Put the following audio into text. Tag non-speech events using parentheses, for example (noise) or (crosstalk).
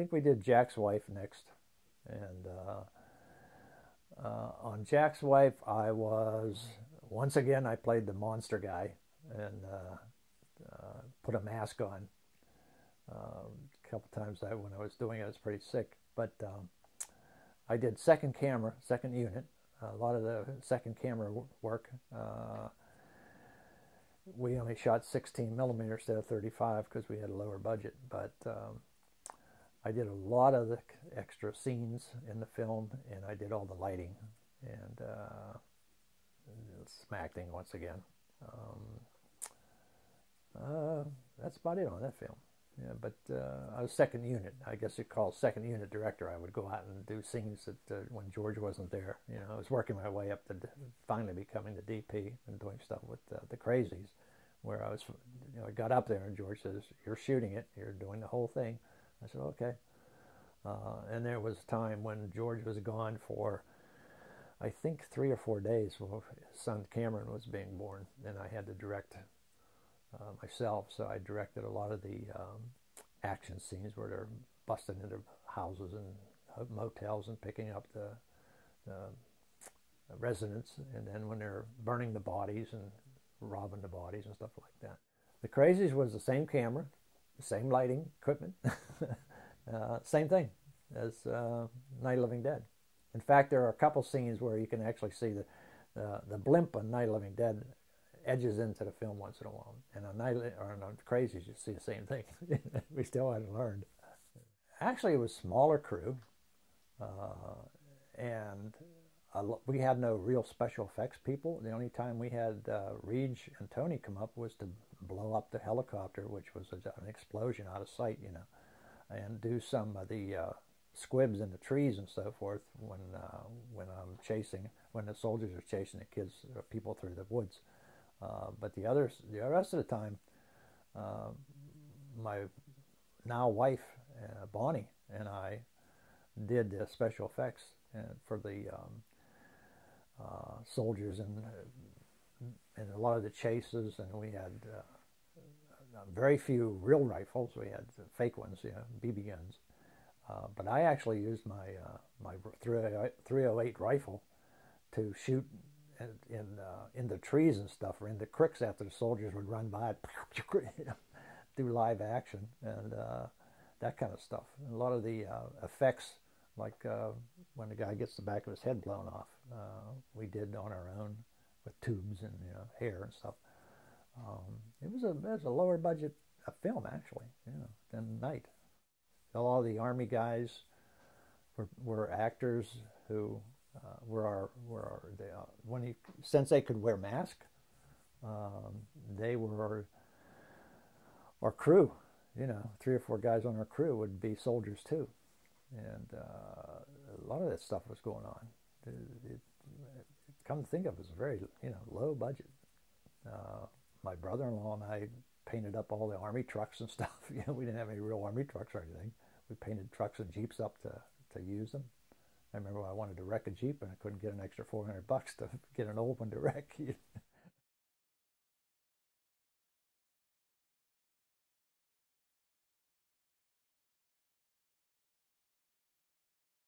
think we did Jack's wife next, and uh, uh, on Jack's wife, I was once again I played the monster guy and uh, uh, put a mask on. Um, a couple times I, when I was doing it, I was pretty sick, but um, I did second camera, second unit, a lot of the second camera work. Uh, we only shot 16 millimeters instead of 35 because we had a lower budget, but um, I did a lot of the extra scenes in the film, and I did all the lighting and uh, some acting once again. Um, uh, that's about it on that film. Yeah, but uh, I was second unit. I guess you call second unit director. I would go out and do scenes that uh, when George wasn't there. You know, I was working my way up to finally becoming the DP and doing stuff with uh, the Crazies, where I was. You know, I got up there and George says, "You're shooting it. You're doing the whole thing." I said, "Okay." Uh, and there was a time when George was gone for, I think, three or four days while his son Cameron was being born, and I had to direct uh, myself, so I directed a lot of the um, action scenes where they're busting into houses and motels and picking up the, the residents, and then when they're burning the bodies and robbing the bodies and stuff like that. The Crazies was the same camera, the same lighting equipment, uh, (laughs) same thing as uh, Night of Living Dead. In fact, there are a couple scenes where you can actually see the the blimp on Night of Living Dead edges into the film once in a while. And on Night or on Crazies, you see the same thing. (laughs) we still hadn't learned. Actually, it was smaller crew, uh, and we had no real special effects people. The only time we had uh, Reed and Tony come up was to blow up the helicopter, which was an explosion out of sight, you know, and do some of the uh, squibs in the trees and so forth when uh, when I'm chasing when the soldiers are chasing the kids or people through the woods. Uh, but the others, the rest of the time, uh, my now wife uh, Bonnie and I did the special effects uh, for the um, uh, soldiers and and a lot of the chases, and we had very few real rifles. We had fake ones, you know, BB guns. but I actually used my my 308 rifle to shoot in uh, in the trees and stuff, or in the creeks after the soldiers would run by, (laughs) do live action and uh, that kind of stuff. And a lot of the uh, effects, like uh, when the guy gets the back of his head blown off, uh, we did on our own with tubes and you know, hair and stuff. Um, it was a it was a lower budget a film actually, know, than Night. A lot of the army guys were, were actors who uh, were our were our they, uh, when he since they could wear masks, um, they were our, our, crew. You know, three or four guys on our crew would be soldiers too, and uh, a lot of that stuff was going on. It, it, come to think of it, it was very you know low budget. Uh, my brother-in-law and I painted up all the army trucks and (laughs) stuff. You know, we didn't have any real army trucks or anything. We painted trucks and jeeps up to to use them. I remember I wanted to wreck a Jeep and I couldn't get an extra 400 bucks to (laughs) get an old one to wreck. (laughs)